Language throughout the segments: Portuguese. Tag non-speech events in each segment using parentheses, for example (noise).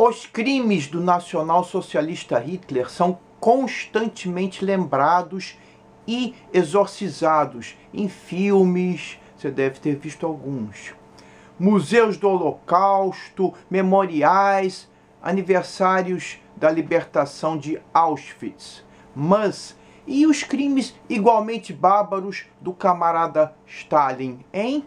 Os crimes do nacional-socialista Hitler são constantemente lembrados e exorcizados em filmes, você deve ter visto alguns. Museus do Holocausto, memoriais, aniversários da libertação de Auschwitz. Mas e os crimes igualmente bárbaros do camarada Stalin, hein?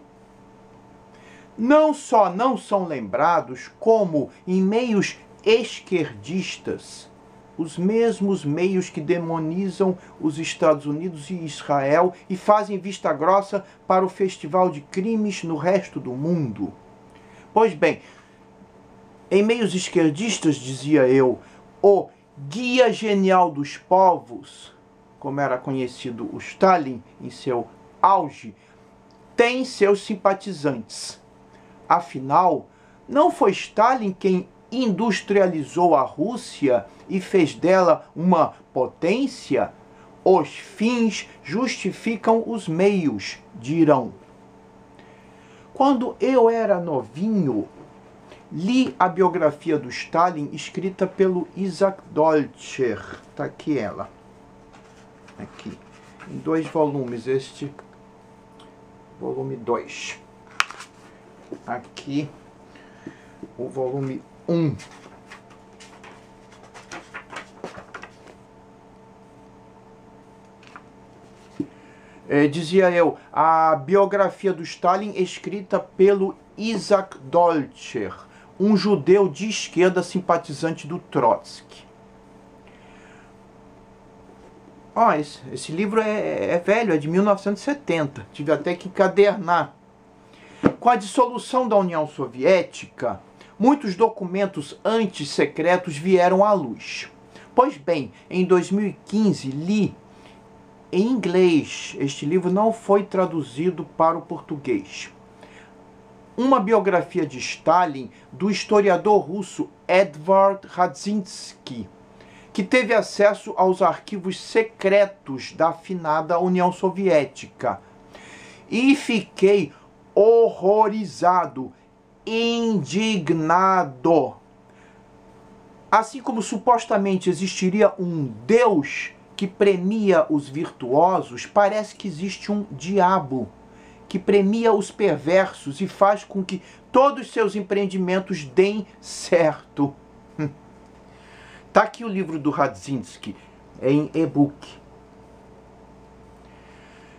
Não só não são lembrados, como em meios esquerdistas, os mesmos meios que demonizam os Estados Unidos e Israel e fazem vista grossa para o festival de crimes no resto do mundo. Pois bem, em meios esquerdistas, dizia eu, o guia genial dos povos como era conhecido o Stalin em seu auge, tem seus simpatizantes. Afinal, não foi Stalin quem industrializou a Rússia e fez dela uma potência? Os fins justificam os meios, dirão. Quando eu era novinho, li a biografia do Stalin escrita pelo Isaac Dolcher. Está aqui ela aqui em dois volumes, este volume 2. Aqui o volume 1. Um. É, dizia eu, a biografia do Stalin escrita pelo Isaac Dolcher, um judeu de esquerda simpatizante do Trotsky. Oh, esse, esse, livro é, é velho, é de 1970. Tive até que encadernar. Com a dissolução da União Soviética, muitos documentos antissecretos vieram à luz. Pois bem, em 2015 li em inglês. Este livro não foi traduzido para o português. Uma biografia de Stalin do historiador russo Edvard Radzinski que teve acesso aos arquivos secretos da afinada União Soviética. E fiquei horrorizado, indignado. Assim como supostamente existiria um Deus que premia os virtuosos, parece que existe um diabo que premia os perversos e faz com que todos seus empreendimentos deem certo. (laughs) Tá aqui o livro do Radzinski, em e-book.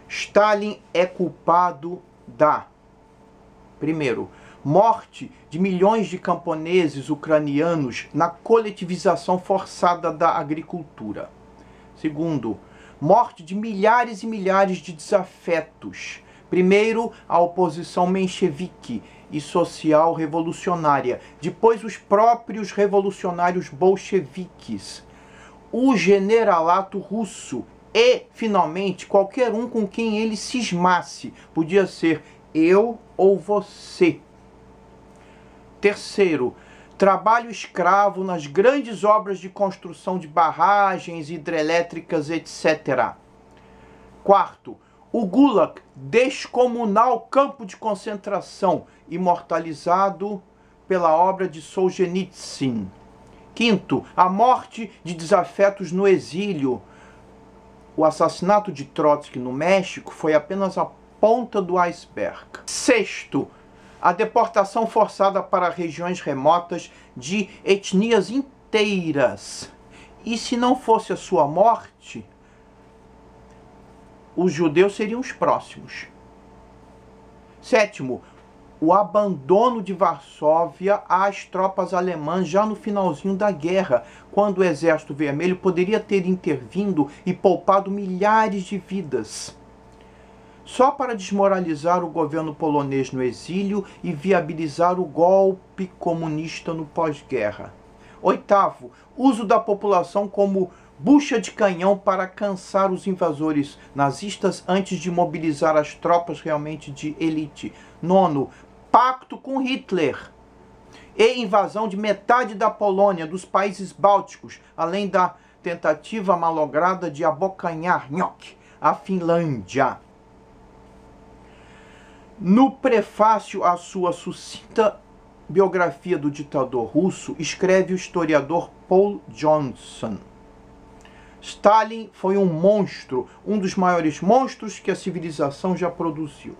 Stalin é culpado da, primeiro, morte de milhões de camponeses ucranianos na coletivização forçada da agricultura. Segundo, morte de milhares e milhares de desafetos. Primeiro, a oposição menchevique e social revolucionária, depois os próprios revolucionários bolcheviques, o generalato russo e, finalmente, qualquer um com quem ele cismasse. Podia ser eu ou você. Terceiro, trabalho escravo nas grandes obras de construção de barragens hidrelétricas, etc. Quarto, o Gulag, descomunal campo de concentração, imortalizado pela obra de Solzhenitsyn. Quinto, a morte de desafetos no exílio. O assassinato de Trotsky no México foi apenas a ponta do iceberg. Sexto, a deportação forçada para regiões remotas de etnias inteiras. E se não fosse a sua morte, os judeus seriam os próximos. Sétimo, o abandono de Varsóvia às tropas alemãs já no finalzinho da guerra, quando o Exército Vermelho poderia ter intervindo e poupado milhares de vidas. Só para desmoralizar o governo polonês no exílio e viabilizar o golpe comunista no pós-guerra. Oitavo, uso da população como bucha de canhão para cansar os invasores nazistas antes de mobilizar as tropas realmente de elite. Nono, pacto com Hitler e invasão de metade da Polônia, dos países bálticos, além da tentativa malograda de abocanhar nhoque, a Finlândia. No prefácio à sua sucinta biografia do ditador russo, escreve o historiador Paul Johnson. Stalin foi um monstro, um dos maiores monstros que a civilização já produziu.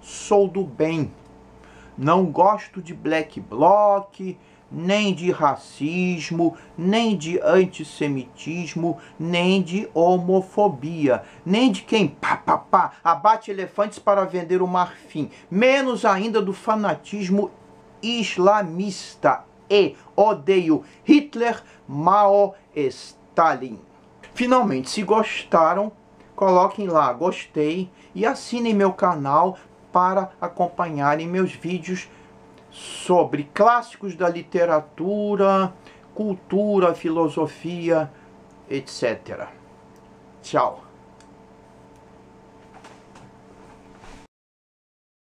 Sou do bem. Não gosto de black bloc, nem de racismo, nem de antissemitismo, nem de homofobia, nem de quem pá, pá, pá, abate elefantes para vender o marfim, menos ainda do fanatismo islamista e odeio Hitler, Mao, Stalin. Finalmente, se gostaram, coloquem lá gostei e assinem meu canal para acompanharem meus vídeos sobre clássicos da literatura, cultura, filosofia, etc. Tchau.